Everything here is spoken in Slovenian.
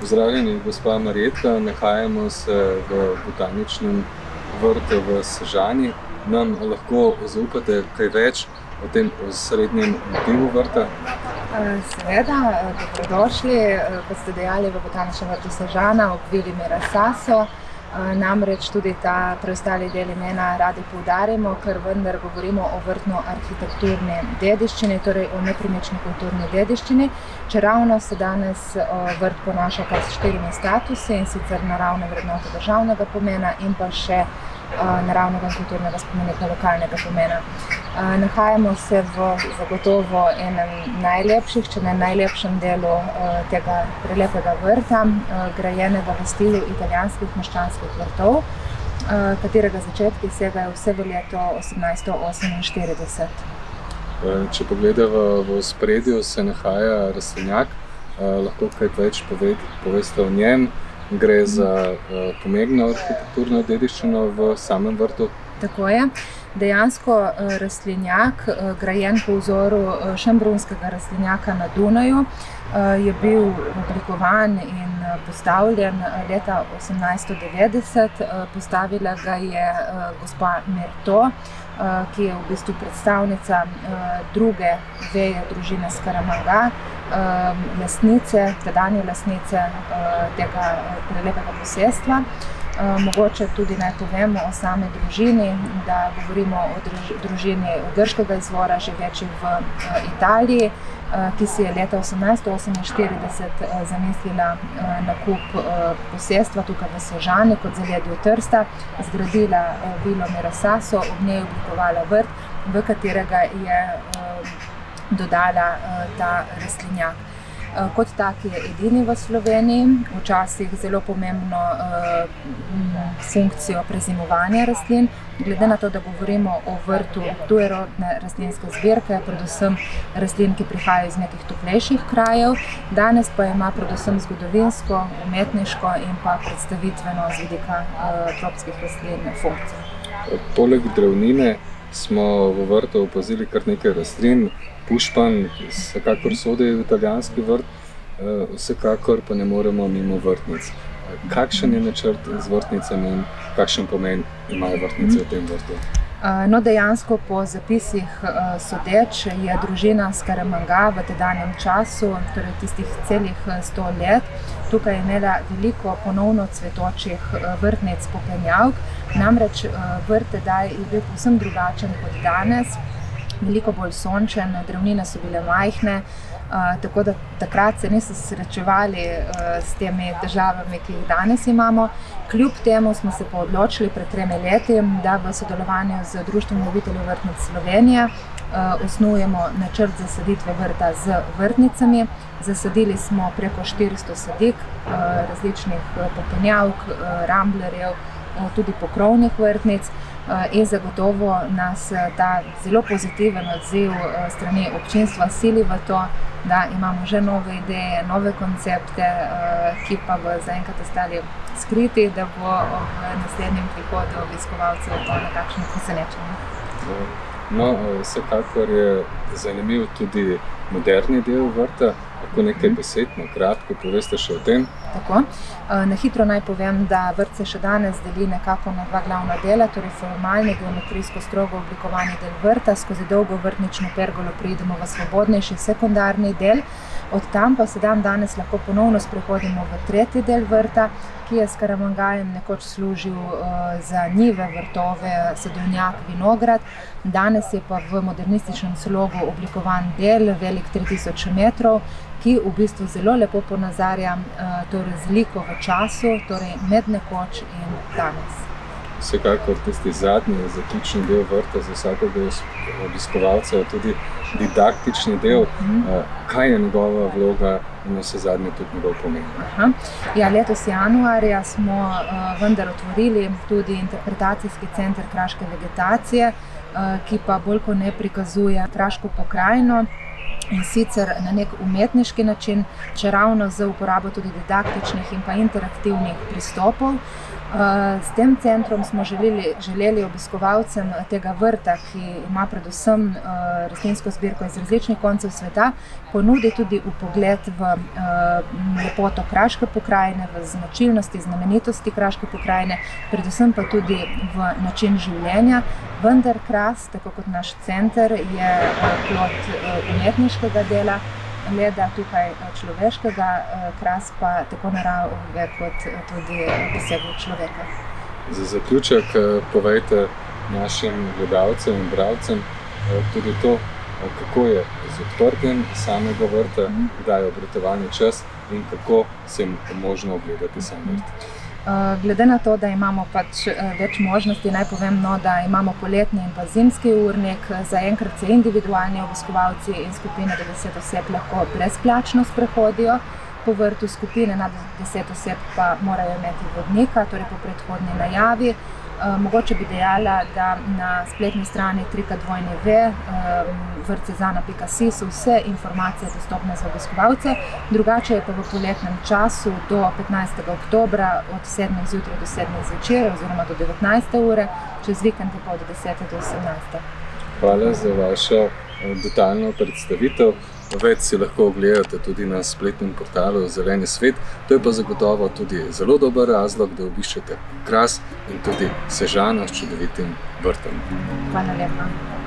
Pozdravljeni, gospa Marjetka. Nahajamo se v botaničnem vrtu v Sežani. Nam lahko zaupate kaj več o tem srednjem motivu vrta? Seveda, dobrodošli, kot ste dejali, v botaničnem vrtu Sežana v okviru Mira Saso. Namreč tudi ta preostali del imena radi poudarjamo, ker vendar govorimo o vrtno-arhitekturni dediščini, torej o nepremični kulturni dediščini. Čeravno se danes vrt ponaša kar s štirimi statusi, in sicer naravne vrednote državnega pomena in pa še naravnega in kulturnega spomenika lokalnega pomena. Nahajamo se v zagotovo enem najlepših, če ne najlepšem delu tega prelepega vrta, grajenega v stilu italijanskih meščanskih vrtov, katerega začetki segajo vse v leto osemnajststo oseminštirideset. Če pogledava v ospredju, se nahaja rastlinjak. Lahko kaj več poveste o njem? Gre za pomembno arhitekturno dediščino v samem vrtu? Tako je. Dejansko rastlinjak, grajen po vzoru šembrunskega rastlinjaka na Dunaju, je bil oblikovan in postavljen leta osemnajststo devetdeset. Postavila ga je gospa Mertot, ki je v bistvu predstavnica druge veje družine Scaramanga, lastnice, tedanje lastnice tega prelepega posestva. Mogoče tudi naj povem o sami družini, da govorimo o družini grškega izvora, živeči v Italiji, ki si je leta osemnajststo oseminštirideset zamislila nakup posestva tukaj v Sežani kot zaledju Trsta. Zgradila vilo Mira Saso, ob njej oblikovala vrt, v katerega je dodala ta rastlinjak. Kot tak je edini v Sloveniji, včasih zelo pomembno funkcijo prezimovanja rastlin. Glede na to, da govorimo o vrtu tujerodne rastlinske zbirke, predvsem rastlin, ki prihajajo iz nekih toplejših krajev, danes pa ima predvsem zgodovinsko, umetniško in pa predstavitveno z vidika tropskih rastlin funkcijo. Poleg drevnine smo v vrtu opazili kar nekaj rastlin. Pušpan vsekakor sodi v italijanski vrt, vsekakor pa ne moremo mimo vrtnic. Kakšen je načrt z vrtnicami in kakšen pomen imajo vrtnice v tem vrtu? No, dejansko po zapisih sodeč, je družina Scaramanga v tedanjem času, torej tistih celih sto let, tukaj imela veliko ponovno cvetočih vrtnic popenjavk. Namreč vrt tedaj je bil povsem drugačen kot danes, veliko bolj sončen, drevnine so bile majhne, tako da takrat se niso srečevali s temi težavami, ki jih danes imamo. Kljub temu smo se odločili pred tremi leti, da v sodelovanju z Društvom ljubiteljev vrtnic Slovenije osnujemo načrt zasaditve vrta z vrtnicami. Zasadili smo preko štiristo sadik različnih popenjavk, ramblerjev, tudi pokrovnih vrtnic. In zagotovo nas ta zelo pozitiven odziv s strani občinstva sili v to, da imamo že nove ideje, nove koncepte, ki pa bodo zaenkrat ostali skriti, da bo ob naslednjem prihodu obiskovalcev to nekakšno presenečenje. No, vsekakor je zanimiv tudi moderni del vrta. Lahko nekaj besed na kratko poveste še o tem? Tako. Na hitro naj povem, da vrt se še danes deli nekako na dva glavna dela, torej formalni, geometrijsko strogo oblikovani del vrta, skozi dolgo vrtnično pergolo preidemo v svobodnejši sekundarni del. Od tam pa se dandanes lahko ponovno sprehodimo v tretji del vrta, ki je Scaramangajem nekoč služil za njive, vrtove, sadovnjak, vinograd. Danes je pa v modernističnem slogu oblikovan del, velik tri tisoč metrov, ki v bistvu zelo lepo ponazarja to razliko v času, torej med nekoč in danes. Vsekakor tisti zadnji, zaključni del vrta za vsakega obiskovalca je tudi didaktični del. Kaj je njegova vloga in navsezadnje tudi njegov pomen? Ja, letos januarja smo vendar otvorili tudi interpretacijski center kraške vegetacije, ki pa bolj kot ne prikazuje kraško pokrajino, in sicer na nek umetniški način, če ravno z uporabo tudi didaktičnih in pa interaktivnih pristopov. S tem centrom smo želeli, želeli obiskovalcem tega vrta, ki ima predvsem rastlinsko zbirko iz različnih koncev sveta, ponuditi tudi upogled v lepoto Kraške pokrajine, v značilnosti, znamenitosti Kraške pokrajine, predvsem pa tudi v način življenja. Vendar Kras, tako kot naš center, je plod umetniškega dela le da tukaj eh, človeškega, eh, kras pa tako narave kot eh, tudi posebej človeka. Za zaključek povejte našim gledalcem in bravcem tudi to, kako je z odprtjem samega vrta, mhm. kdaj je obratovalni čas in kako se jim možno ogledati sam vrt. Eh, glede na to, da imamo pač eh, več možnosti, naj povem, no, da imamo poletni in pa zimski urnik, zaenkrat se individualni obiskovalci in skupine 90 oseb lahko brezplačno sprehodijo. Po vrtu skupine nad 10 oseb pa morajo imeti vodnika, torej po predhodni najavi. Eh, mogoče bi dejala, da na spletni strani trikadvojni.v eh, vrcezana.si so vse informacije dostopne za obiskovalce, drugače je pa v poletnem času do 15. oktobra od 7. zjutraj do 7. zvečer oziroma do 19. ure, čez vikend pa od 10. do 18. Hvala za vašo eh, detaljno predstavitev. Več si lahko ogledate tudi na spletnem portalu Zeleni svet. To je pa zagotovo tudi zelo dober razlog, da obiščete Kras in tudi Sežano s čudovitim vrtom. Hvala lepa.